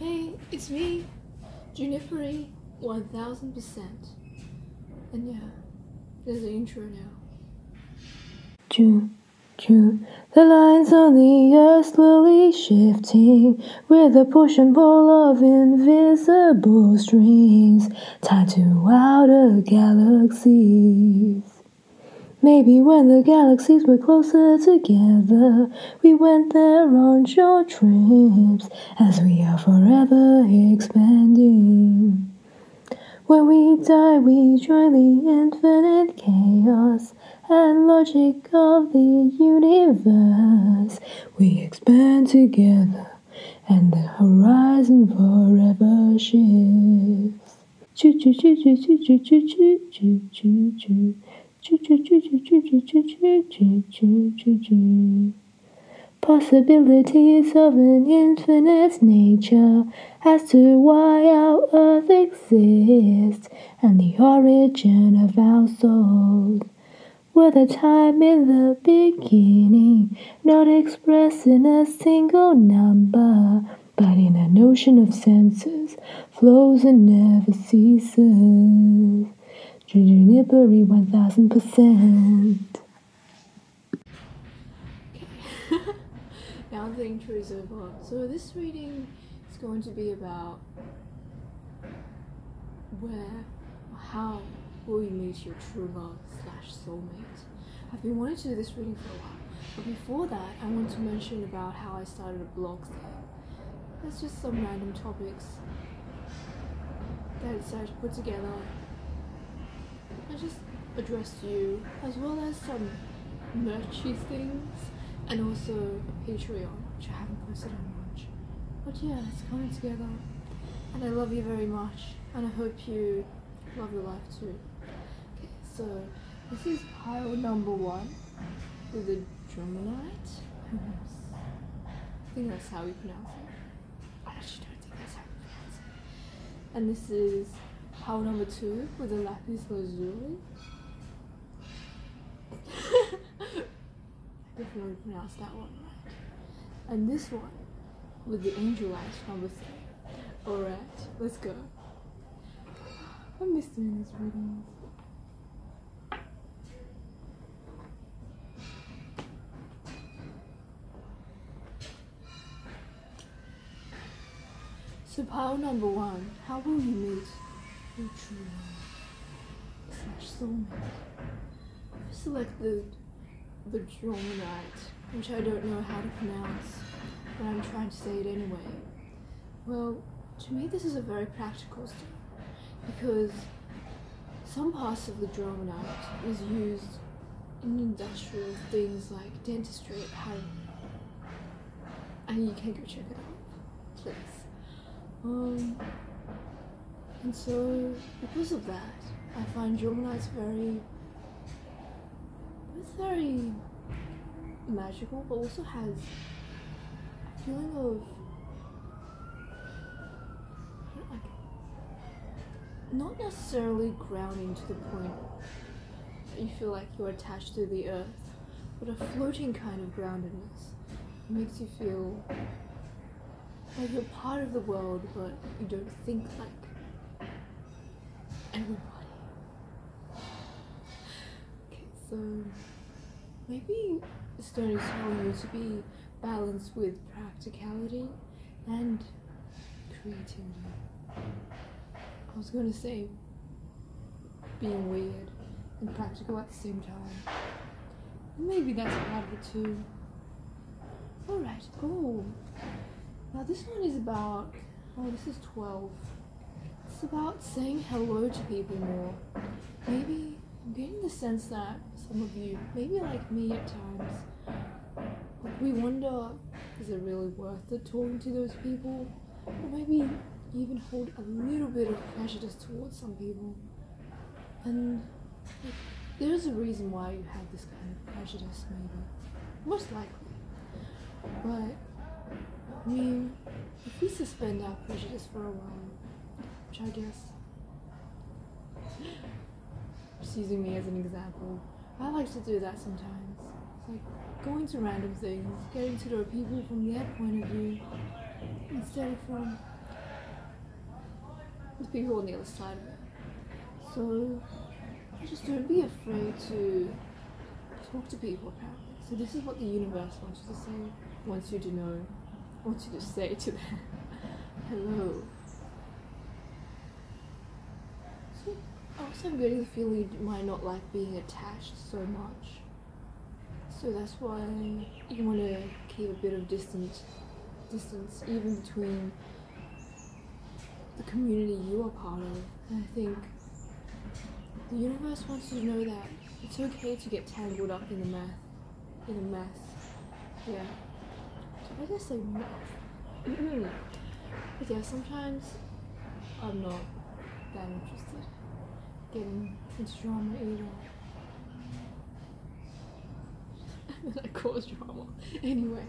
Hey, it's me, Junipery, 1000%. And yeah, there's the intro now. Ju, ju, the lines on the earth slowly shifting with the push and pull of invisible strings tied to outer galaxies. Maybe when the galaxies were closer together, we went there on short trips as we are forever expanding. When we die, we join the infinite chaos and logic of the universe. We expand together, and the horizon forever shifts. Choo choo choo choo choo choo choo choo choo choo Possibilities of an infinite nature as to why our earth exists and the origin of our souls. Were the time in the beginning not expressed in a single number, but in an ocean of senses, flows and never ceases. Junipery 1000%. now the intro is over. So this reading is going to be about where or how will you meet your true love slash soulmate. I've been wanting to do this reading for a while, but before that, I want to mention about how I started a blog thing. That's just some random topics that I decided to put together. I just addressed you, as well as some merchy things, and also Patreon, which I haven't posted on much. But yeah, it's coming together, and I love you very much, and I hope you love your life too. Okay, so this is pile number one with the Drumonite. I think that's how we pronounce it. I actually don't think that's how we pronounce it. And this is pile number two with the Lapis Lazuli. I definitely pronounced that one right. And this one with the Angelite number three. Alright, let's go. I miss doing these readings. So pile number one, how will you meet love slash soulmate? I've selected the Dromonite, which I don't know how to pronounce, but I'm trying to say it anyway. Well, to me this is a very practical stone because some parts of the Dromonite is used in industrial things like dentistry at home. And you can go check it out, please. Um, and so, because of that, I find Dromonite's very, it's very magical, but also has a feeling of like not necessarily grounding to the point that you feel like you're attached to the earth, but a floating kind of groundedness. It makes you feel like you're part of the world, but you don't think like everybody. Okay, so maybe is telling you to be balanced with practicality and creativity. I was to say being weird and practical at the same time. Maybe that's part of it too. Alright, oh. Now this one is about, oh this is 12. It's about saying hello to people more. Maybe, I'm getting the sense that some of you, maybe like me at times, we wonder, is it really worth it talking to those people? Or maybe even hold a little bit of prejudice towards some people. And like, there's a reason why you have this kind of prejudice, maybe. Most likely. But, I mean, if we suspend our prejudice for a while, which I guess, just using me as an example, I like to do that sometimes. It's like going to random things, getting to know people from their point of view, instead of from the people on the other side of it. So just don't be afraid to talk to people apparently. So this is what the universe wants you to say, wants you to know, wants you to say to them. Hello. Also I'm getting the feeling you might not like being attached so much. So that's why you want to keep a bit of distance, distance even between the community you are part of. And I think the universe wants you to know that it's okay to get tangled up in the math, in a mess. Yeah. Did I say mess? but yeah, sometimes I'm not that interested getting into drama then I cause drama. Anyway,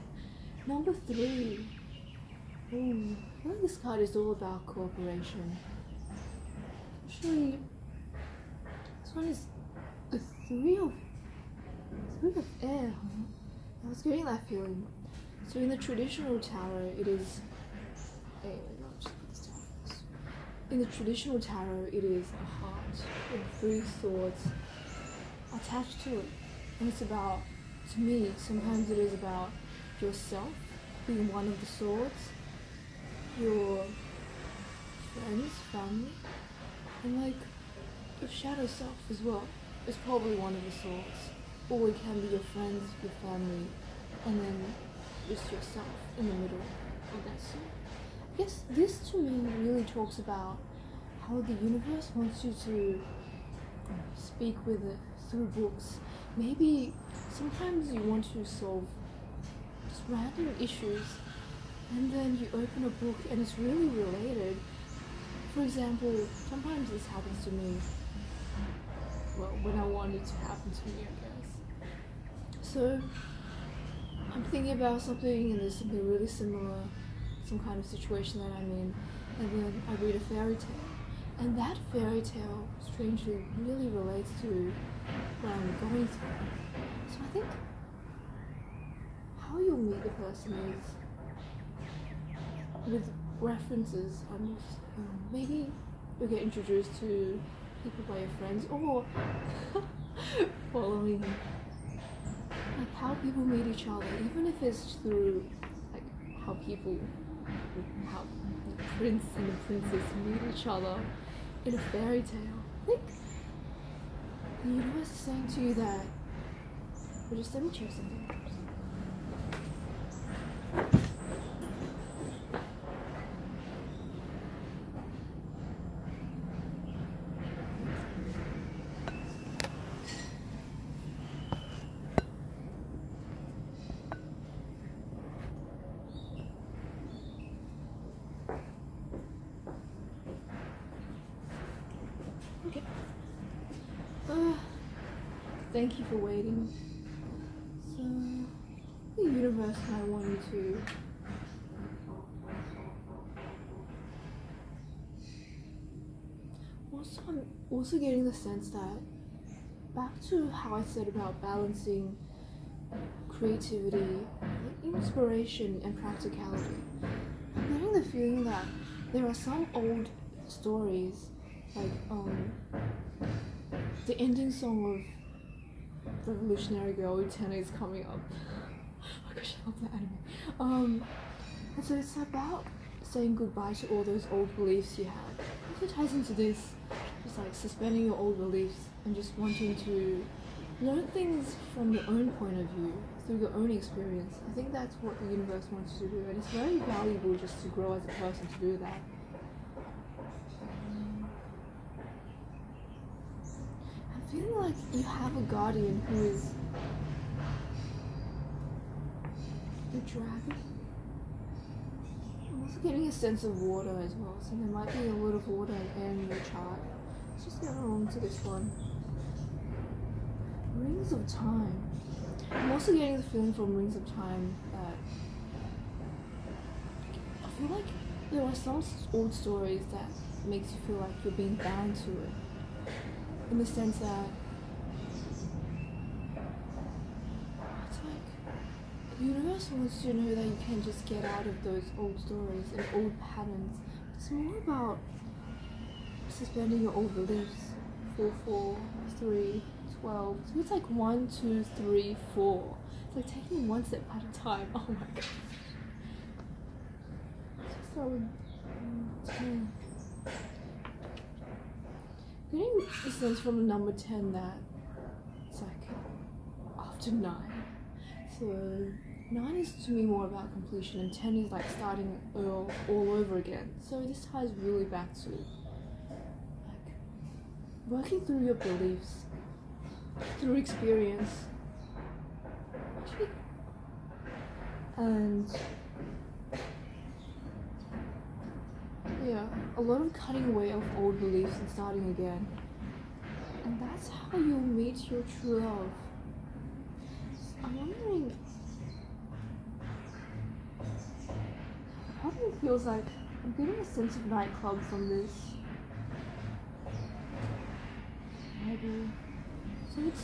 number three. Ooh, I think this card is all about cooperation. Actually, this one is a three of three of air. I was getting that feeling. So in the traditional tarot, it is. Anyway, no, just put this down first. In the traditional tarot, it is a heart with three swords attached to it, and it's about. To me, sometimes it is about yourself being one of the swords, your friends, family, and like your shadow self as well is probably one of the swords. Or it can be your friends, your family, and then just yourself in the middle of that sword. Guess this to me really talks about how the universe wants you to speak with it through books. Maybe sometimes you want to solve just random issues and then you open a book and it's really related. For example, sometimes this happens to me well, when I want it to happen to me, I guess. So, I'm thinking about something and there's something really similar, some kind of situation that I'm in, and then I read a fairy tale. And that fairy tale, strangely, really relates to what I'm going through. So I think how you'll meet the person is with references. Just, um, maybe you'll get introduced to people by your friends or following like how people meet each other, even if it's through like how people how the prince and the princess meet each other in a fairy tale. Think the universe is saying to you that or just check something. Okay. Uh, thank you for waiting. So, the universe I want you to. Also, I'm also getting the sense that back to how I said about balancing creativity, inspiration, and practicality. I'm getting the feeling that there are some old stories, like um, the ending song of Revolutionary Girl Utena is coming up. oh my gosh, I love that anime. Um, and so it's about saying goodbye to all those old beliefs you had. It ties into this, just like suspending your old beliefs and just wanting to learn things from your own point of view, through your own experience. I think that's what the universe wants you to do, and it's very valuable just to grow as a person to do that. I'm feeling like you have a guardian who is the dragon. I'm also getting a sense of water as well, so there might be a lot of water in your chart. Let's just get on to this one. Rings of Time. I'm also getting the feeling from Rings of Time that I feel like there are some old stories that makes you feel like you're being bound to it. In the sense that it's universe wants you to know that you can just get out of those old stories and old patterns. It's more about suspending your old beliefs. Four, four, three, twelve. So it's like one, two, three, four. It's like taking one step at a time. Oh my god. So start with mm, ten. Getting the sense from the number ten that it's like after nine. So nine is to me more about completion, and ten is like starting all, all over again. So this ties really back to like working through your beliefs through experience. And yeah, a lot of cutting away of old beliefs and starting again. And that's how you'll meet your true love. I'm wondering. Of feels like I'm getting a sense of nightclub from this. Maybe. So it's.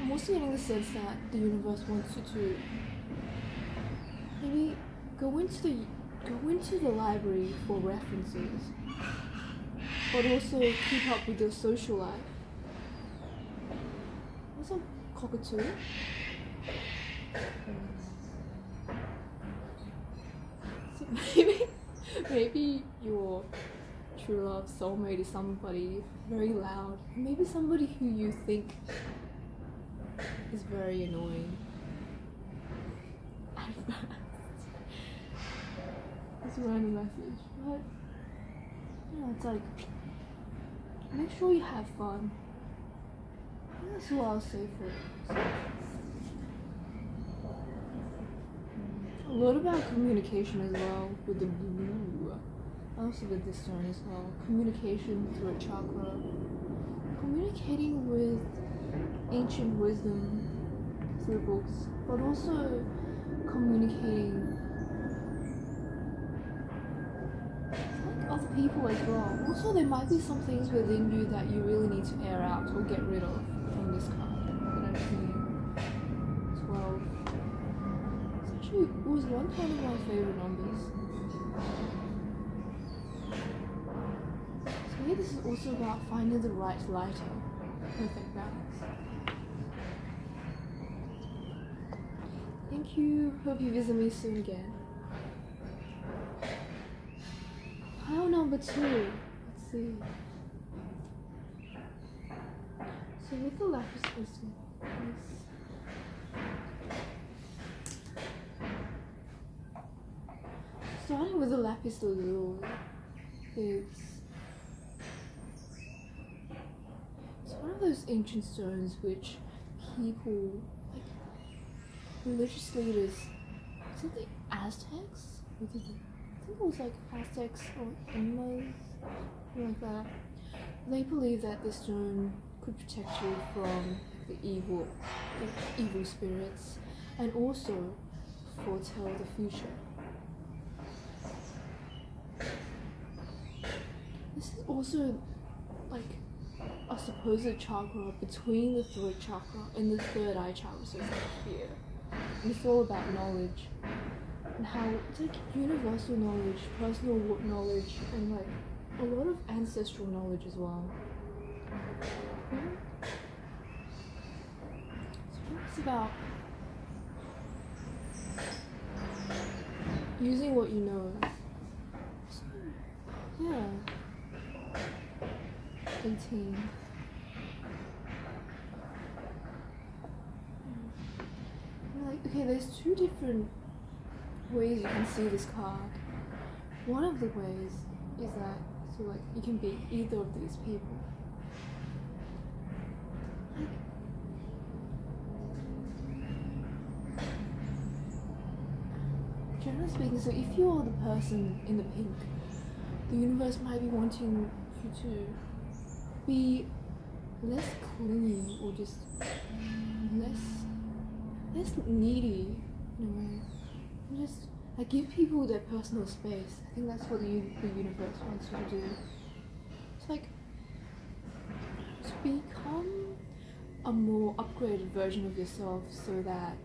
I'm also getting the sense that the universe wants you to maybe go into the go into the library for references, but also keep up with your social life. What's a cockatoo? True love soulmate is somebody very loud. Maybe somebody who you think is very annoying. It's a random message, but yeah, it's like make sure you have fun. That's what I'll say for it. A lot about communication as well with the Also with this stone as well. Communication through a chakra. Communicating with ancient wisdom through books, but also communicating like other people as well. Also, there might be some things within you that you really need to air out or get rid of from this card. Twelve. It's actually it was one kind of my favorite numbers. Also about finding the right lighting, perfect balance. Thank you. Hope you visit me soon again. Pile number two. Let's see. So with the lapis crystal. Starting with the lapis lazuli, it's ancient stones which people like religious leaders. Was it the Aztecs? Or I think it was like Aztecs or Incas, like that. They believe that this stone could protect you from the evil, the evil spirits, and also foretell the future. This is also like a supposed chakra between the throat chakra and the third eye chakra, so it's here. And it's all about knowledge and how it's like universal knowledge, personal knowledge, and like a lot of ancestral knowledge as well. It's about using what you know. So, yeah. 18. And, Like, okay, there's two different ways you can see this card. One of the ways is that, so like, you can be either of these people. Generally speaking, so if you're the person in the pink, the universe might be wanting you to be less clingy or just less less needy in a way. And just I give people their personal space. I think that's what the, the universe wants you to do. It's like to become a more upgraded version of yourself so that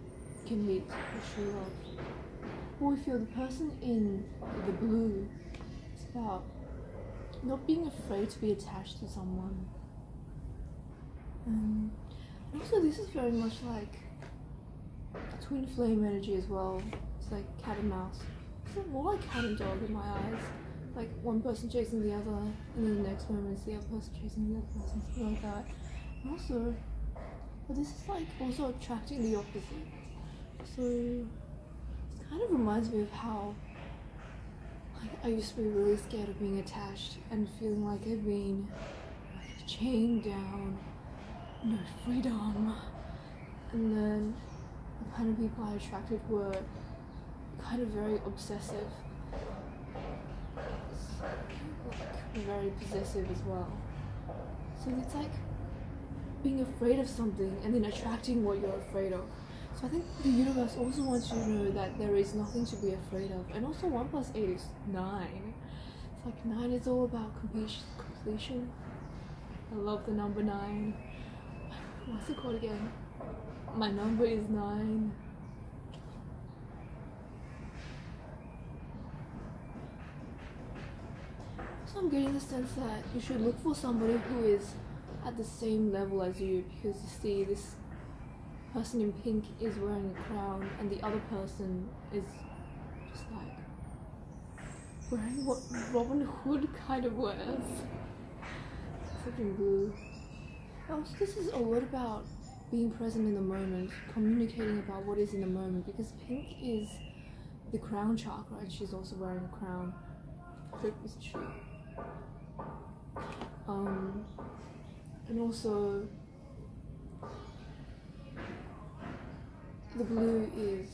you can meet your true love. Or if you're the person in the blue, it's about not being afraid to be attached to someone. Um, also, this is very much like twin flame energy as well. It's like cat and mouse. It's more like cat and dog in my eyes. Like one person chasing the other, and then the next moment it's the other person chasing the other person, something like that. And also, but this is like also attracting the opposite. So it kind of reminds me of how like I used to be really scared of being attached and feeling like I'd been like, chained down, no freedom. And then the kind of people I attracted were kind of very obsessive, like, very possessive as well. So it's like being afraid of something and then attracting what you're afraid of. So I think the universe also wants you to know that there is nothing to be afraid of. And also, 1 plus 8 is 9. It's like 9 is all about completion. I love the number 9. What's it called again? My number is 9. So I'm getting the sense that you should look for somebody who is at the same level as you because you see this person in pink is wearing a crown and the other person is just like wearing what Robin Hood kind of wears. Freaking blue. Oh, also, this is a lot about being present in the moment, communicating about what is in the moment because pink is the crown chakra and she's also wearing a crown. Is true. Um, and also the blue is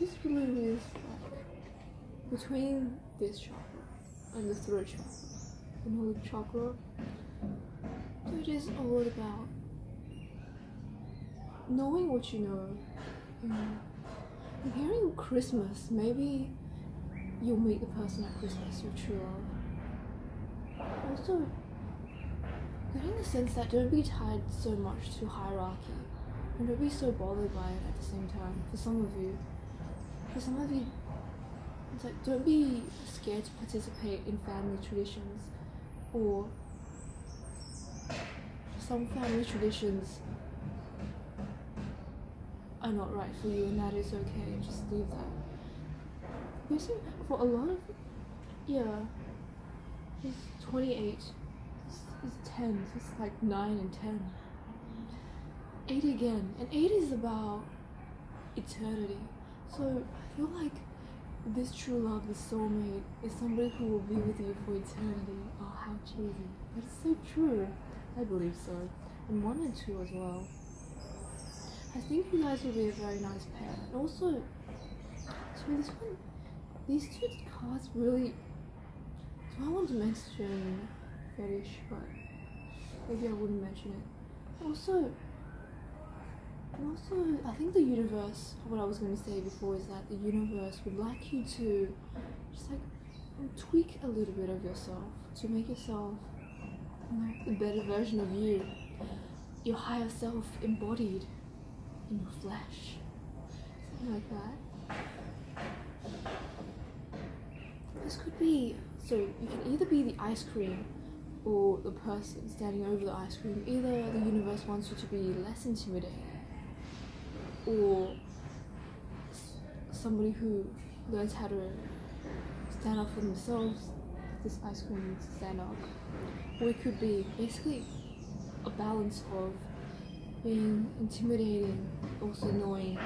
this blue is like between this chakra and the throat chakra, the Northern chakra. So it is all about knowing what you know. And hearing Christmas, maybe you'll meet the person at Christmas, your true love. Also, getting the sense that don't be tied so much to hierarchy and don't be so bothered by it at the same time. For some of you, for some of you, it's like don't be scared to participate in family traditions or some family traditions are not right for you and that is okay. Just leave that. You see, for a lot of yeah, he's 28 is 10, so it's like 9 and 10. 8 again, and 8 is about eternity. So I feel like this true love, this soulmate, is somebody who will be with you for eternity. Oh, how cheesy. But it's so true. I believe so. And 1 and 2 as well. I think you guys will be a very nice pair. And also, so this one, these two cards really. Do I want to mention fetish, but maybe I wouldn't mention it. Also, also, I think the universe, what I was going to say before is that the universe would like you to just like tweak a little bit of yourself to make yourself like a better version of you, your higher self embodied in your flesh, like that. This could be so you can either be the ice cream or the person standing over the ice cream. Either the universe wants you to be less intimidating or somebody who learns how to stand up for themselves. This ice cream needs to stand up. Or it could be basically a balance of being intimidating, also knowing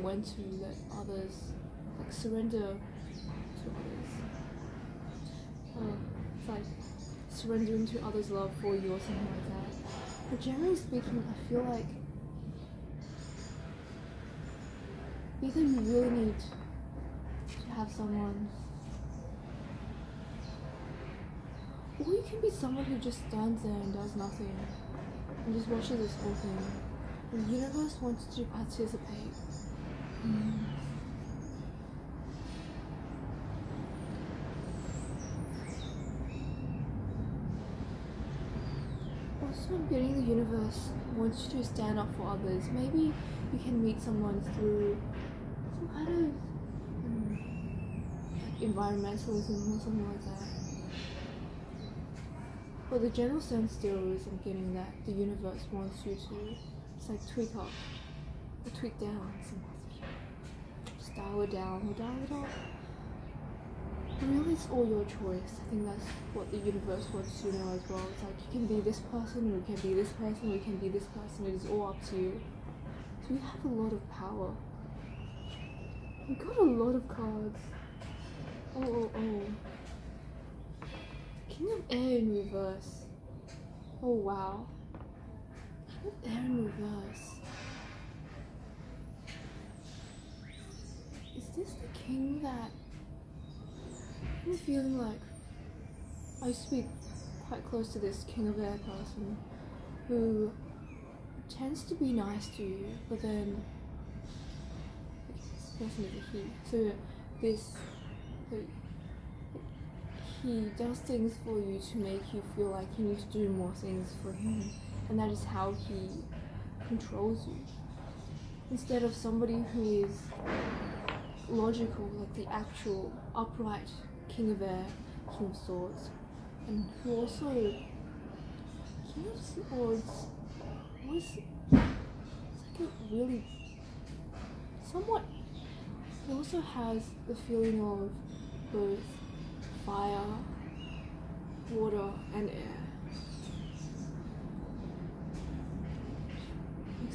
when to let others like surrender to others. Uh, it's like surrendering to others' love for you or something like that. But generally speaking, I feel like either you really need to have someone, or you can be someone who just stands there and does nothing and just watches this whole thing. The universe wants to participate. Mm. Also, I'm getting the universe wants you to stand up for others. Maybe you can meet someone through some kind of um, like environmentalism or something like that. But the general sense still is I'm getting that the universe wants you to it's like tweak up or tweak down. Just dial it down or dial it up. Really it's all your choice. I think that's what the universe wants you to know as well. It's like you can be this person, or you can be this person, or you can be this person. It is all up to you. So you have a lot of power. You got a lot of cards. Oh, oh, oh. King of Air in reverse. Oh, wow. In reverse. Is this the king that. I'm feeling like. I used to be quite close to this King of Air person who tends to be nice to you, but then is a he. So this, he does things for you to make you feel like you need to do more things for him, and that is how he controls you. Instead of somebody who is logical, like the actual upright King of Air, King of Swords, and who also King of Swords was like a really somewhat it also has the feeling of both fire, water and air.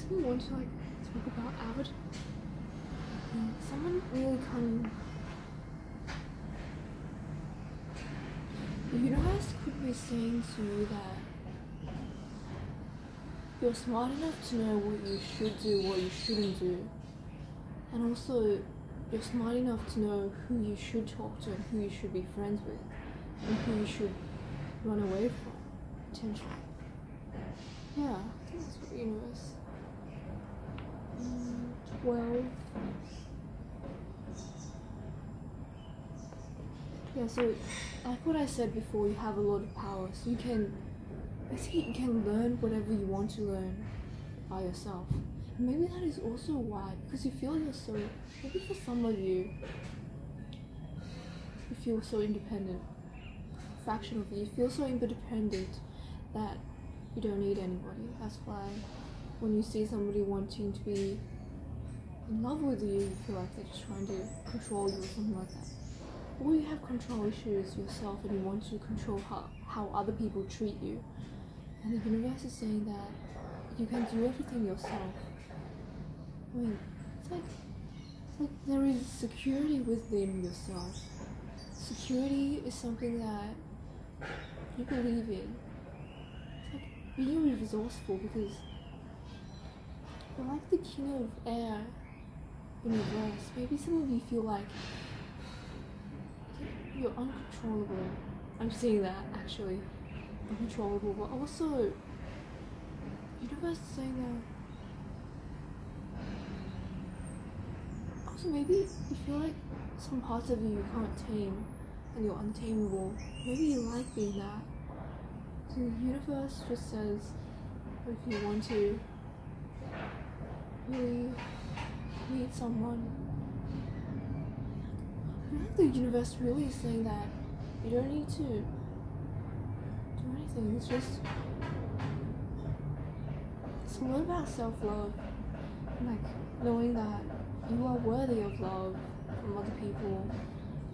Makes me want to like talk about Avid. Someone really kind the universe could be saying to you that you're smart enough to know what you should do, what you shouldn't do. And also, you're smart enough to know who you should talk to and who you should be friends with, and who you should run away from, potentially. Yeah, I think that's what the universe. Mm, 12. Yeah, so like what I said before, you have a lot of power, so you can basically you can learn whatever you want to learn by yourself. And maybe that is also why, because you feel you're so, maybe for some of you, you feel so independent. Fraction of you, you feel so independent that you don't need anybody. That's why when you see somebody wanting to be in love with you, you feel like they're just trying to control you or something like that. Or you have control issues yourself and you want to control how, how other people treat you. And the universe is saying that you can do everything yourself. I mean, it's like, it's like there is security within yourself. Security is something that you believe in. It's like being resourceful because you're like the king of air in reverse. Maybe some of you feel like you're uncontrollable. I'm seeing that actually uncontrollable, but also universe is saying that also maybe you feel like some parts of you you can't tame and you're untamable. Maybe you like being that. So the universe just says if you want to really need someone the universe really is saying that you don't need to do anything. It's just it's lot about self love. Like knowing that you are worthy of love from other people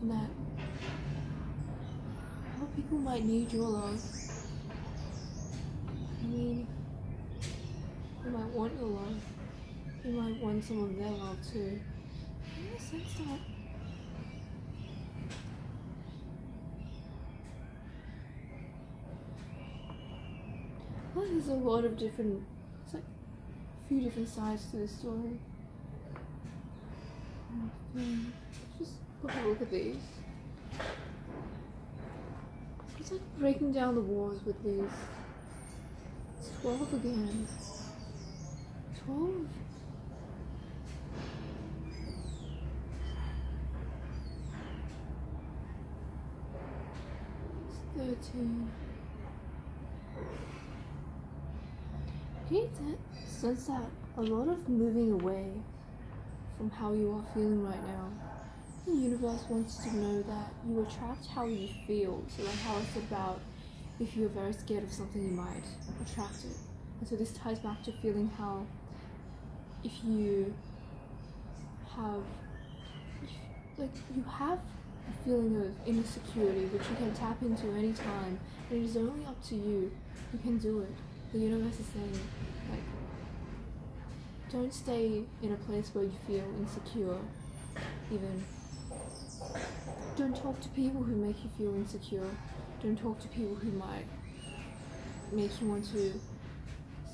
and that other people might need your love. I mean you might want your love. You might want some of their love too. In a sense that Well, there's a lot of different, it's like a few different sides to this story. Just have a look at these. It's like breaking down the walls with these. 12 again. 12? 13. get sense that a lot of moving away from how you are feeling right now. The universe wants to know that you attract how you feel. So like how it's about if you're very scared of something, you might attract it. And so this ties back to feeling how if you have, like, you have a feeling of insecurity which you can tap into any time, and it is only up to you. You can do it. The universe is saying, like, don't stay in a place where you feel insecure, even. Don't talk to people who make you feel insecure. Don't talk to people who might make you want to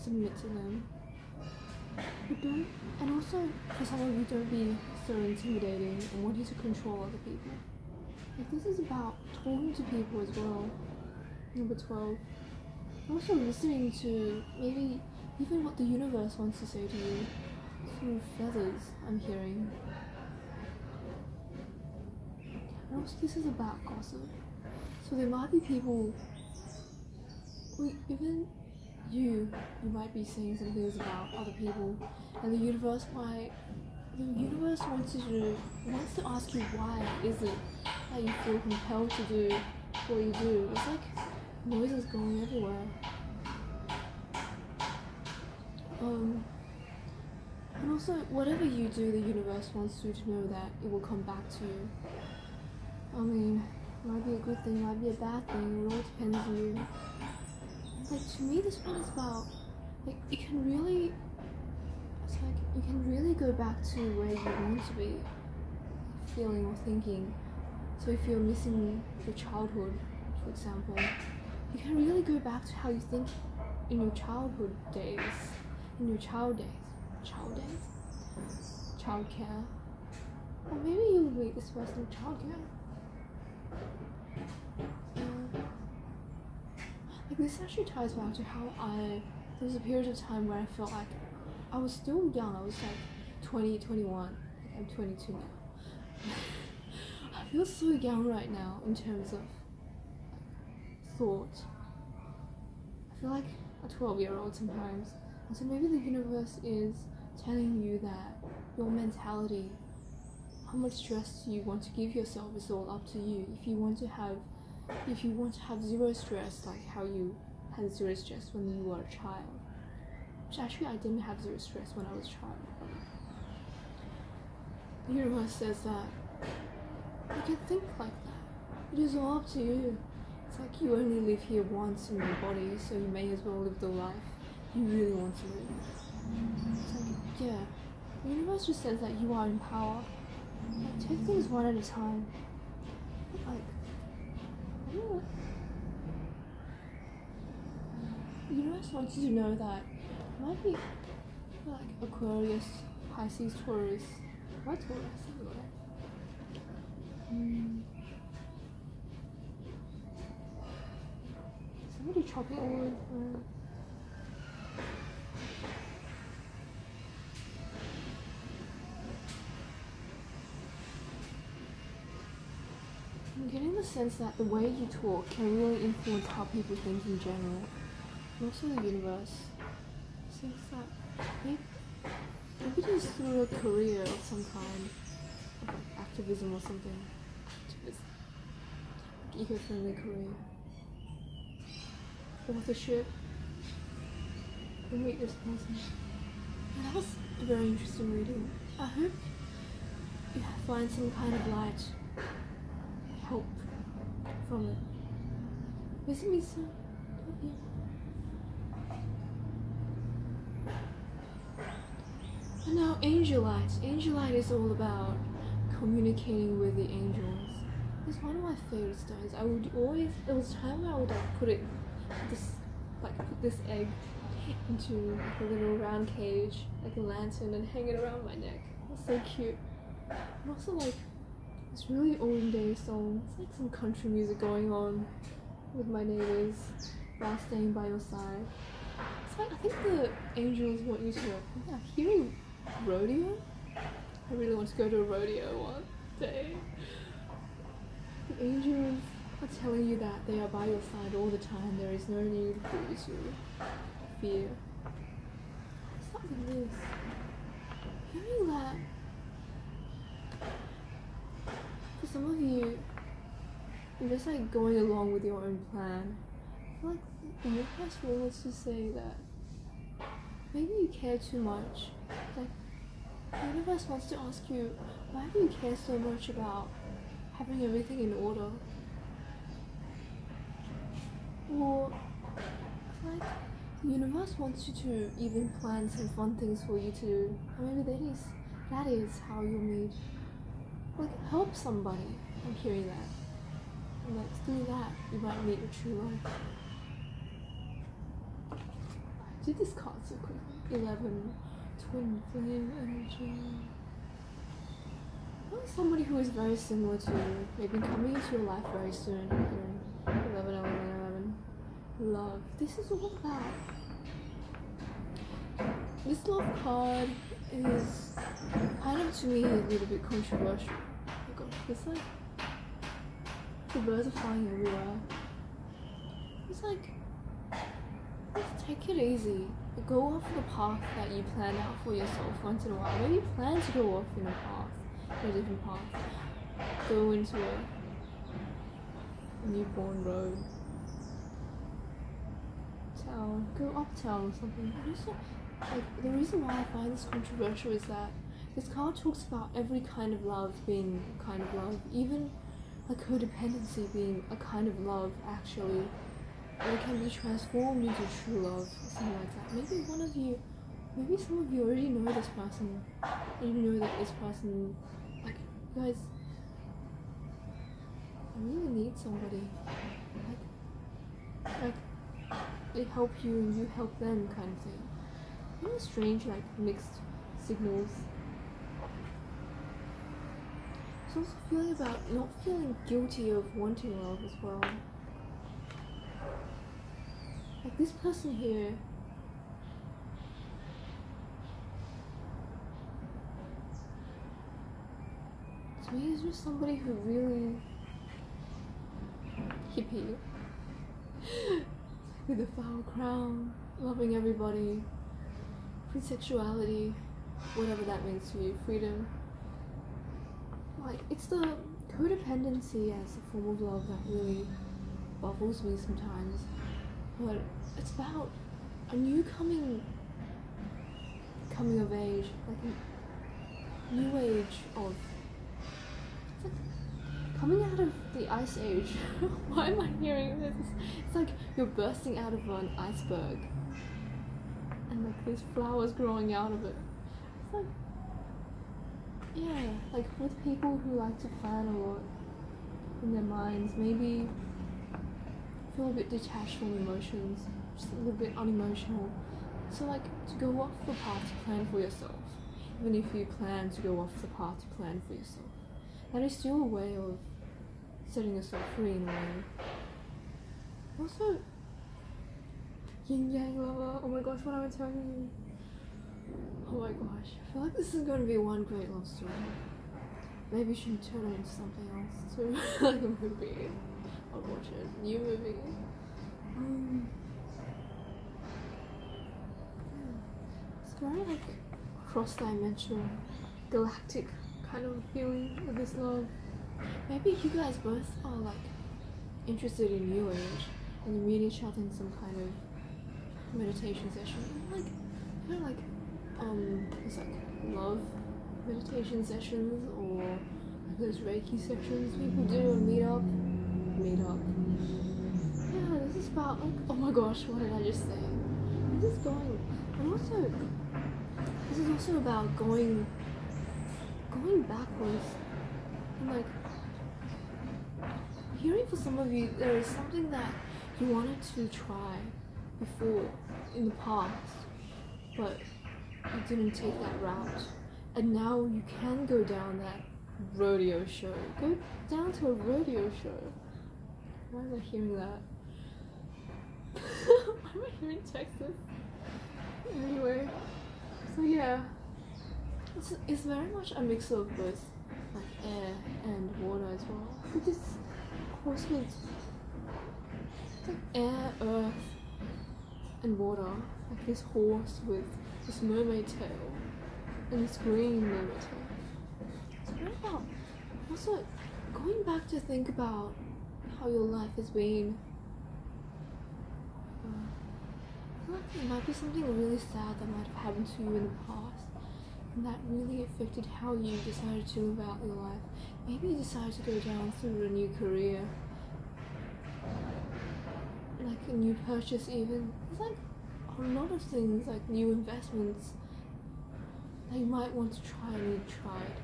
submit to them. But don't, and also for some of you, don't be so intimidating and wanting to control other people. This is about talking to people as well. Number twelve. Also listening to maybe even what the universe wants to say to you through feathers. I'm hearing. And also, this is about gossip. So there might be people. Even you, you might be saying some things about other people, and the universe might. The universe wants you to wants to ask you why is it that you feel compelled to do what you do. It's like noises going everywhere. Um, and also, whatever you do, the universe wants you to know that it will come back to you. I mean, might be a good thing, might be a bad thing. It all depends on you. Like to me, this one is about like you can really. It's like you can really go back to where you want to be, feeling or thinking. So if you're missing your childhood, for example, you can really go back to how you think in your childhood days, in your child days, child days, childcare, or maybe you will meet this person in childcare. Yeah. Like this actually ties back to how I there was a period of time where I felt like I was still young. I was like 20, 21. Like I'm 22 now. Feel so young right now in terms of thought. I feel like a 12 year old sometimes. And so maybe the universe is telling you that your mentality, how much stress you want to give yourself is all up to you. If you want to have if you want to have zero stress, like how you had zero stress when you were a child. Which actually I didn't have zero stress when I was a child. The universe says that you can think like that. It is all up to you. It's like you only live here once in your body, so you may as well live the life you really want to live. It's like, yeah. The universe just says that you are in power. Like, take things one at a time. Like, don't. The universe wants you to know that might be like Aquarius, Pisces, Taurus. What Taurus? Anyway. Mm. Somebody chopping. Uh, I'm getting the sense that the way you talk can really influence how people think in general. And also the universe. Seems that maybe, maybe just through a career of some kind, activism or something. Eco-friendly career. Authorship. We meet this person. That was a very interesting reading. I hope you find some kind of light help from it. Visit me soon. Yeah. And now Angelite. Angel Light is all about communicating with the angels. It's one of my favorite stones. I would always there was time where I would like put it this like put this egg into like a little round cage, like a lantern and hang it around my neck. It's so cute. And also like this really olden day song. It's like some country music going on with my neighbors while staying by your side. It's like I think the angels want you to yeah, hearing rodeo. I really want to go to a rodeo one day. The angels are telling you that they are by your side all the time. There is no need for you to fear. It's not like this. Hearing that for some of you, you're just like going along with your own plan. I feel like the universe wants to say that maybe you care too much. Like the universe wants to ask you, why do you care so much about having everything in order? Or like the universe wants you to even plan some fun things for you to do. Maybe that is that is how you meet like help somebody. I'm hearing that. And like through that you might meet your true love. Did this card so quickly. Eleven twin flame energy. Somebody who is very similar to you, maybe coming into your life very soon. Here, 11, 11, 11. Love. This is all about. This love card is kind of to me a little bit controversial. Oh my it's like the birds are flying everywhere. It's like let's take it easy. Go off the path that you planned out for yourself once in a while. Maybe you plan to go off in a path, different path. Go into a newborn road. Town. Go uptown or something. Also, like the reason why I find this controversial is that this card talks about every kind of love being a kind of love, even a codependency being a kind of love actually. It can be transformed into true love, something like that. Maybe one of you maybe some of you already know this person. And you know that this person guys I really need somebody. Like like they help you and you help them kind of thing. Know strange like mixed signals. It's also feeling about not feeling guilty of wanting love as well. Like this person here to me is just somebody who really hippie with a foul crown, loving everybody, free sexuality, whatever that means to you, freedom. Like it's the codependency as a form of love that really baffles me sometimes. But it's about a new coming coming of age, like a new age of coming out of the ice age. Why am I hearing this? It's like you're bursting out of an iceberg. And like there's flowers growing out of it. It's like yeah, like with people who like to plan a lot in their minds, maybe feel a bit detached from emotions, just a little bit unemotional. So like to go off the path to plan for yourself, even if you plan to go off the path to plan for yourself, that is still a way of setting yourself free in a way. Also, yin yang lover. Oh my gosh, what am I telling you? Oh my gosh, I feel like this is going to be one great love story. Maybe you should turn it into something else too, like a movie. I'll watch it. New movie. Um. It's very like cross-dimensional, galactic kind of feeling with this love. Maybe you guys both are like interested in New Age and you meet each other in some kind of meditation session. Like, you know, like um, it's like love meditation sessions or those Reiki sessions people do a meet up. Meet up. Yeah, this is about like oh my gosh, what did I just say? This is going and also this is also about going going backwards and like hearing for some of you there is something that you wanted to try before in the past but you didn't take that route. And now you can go down that rodeo show. Go down to a rodeo show. Why am I hearing that? Why am I hearing Texas? Anyway, so yeah, it's, it's very much a mix of both like air and water as well. But this horse with it's like air, earth, and water. Like this horse with this mermaid tail. And this green mermaid tail. So what about also going back to think about how your life has been. Uh, feel like it might be something really sad that might have happened to you in the past, that really affected how you decided to live out your life. Maybe you decided to go down through a new career, like a new purchase, even. It's like a lot of things, like new investments that you might want to try and you tried,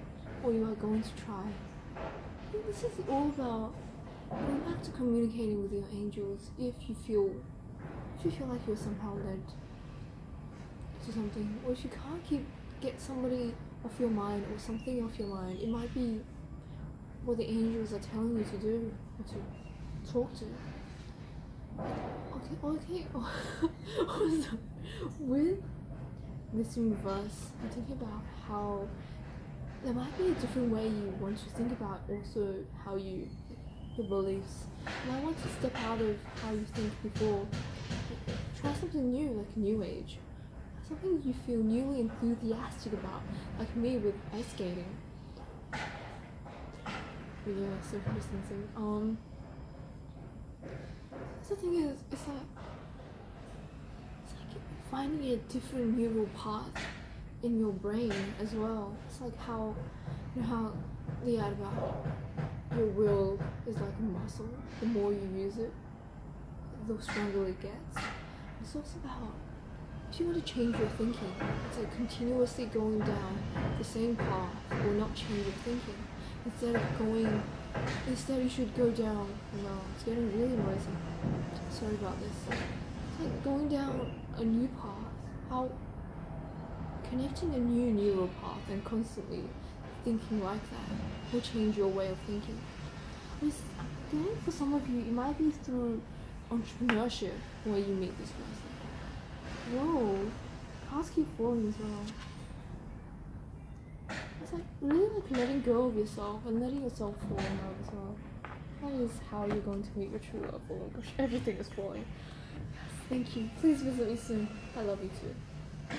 or you are going to try. This is all about going back to communicating with your angels if you feel if you feel like you're somehow led to something, or if you can't keep get somebody off your mind or something off your mind, it might be what the angels are telling you to do or to talk to. Okay, okay. with this universe, I'm thinking about how there might be a different way you want to think about also how you your beliefs. And I want to step out of how you think before. Try something new, like new age. Something you feel newly enthusiastic about, like me with ice skating. But yeah, social distancing. Um, the thing is, it's like it's like finding a different neural path in your brain as well. It's like how you know how the ad about your will is like a muscle. The more you use it, the stronger it gets. It's also about if you want to change your thinking, it's like continuously going down the same path will not change your thinking. Instead of going, instead you should go down. No, it's getting really noisy. Sorry about this. It's like going down a new path. How connecting a new neural path and constantly thinking like that will change your way of thinking. With, for some of you, it might be through entrepreneurship where you meet this person. Whoa, cars keep falling as well. It's like really like letting go of yourself and letting yourself fall in love as well. That is how you're going to meet your true love. Oh my gosh, everything is falling. Yes, thank you. Please visit me soon. I love you too.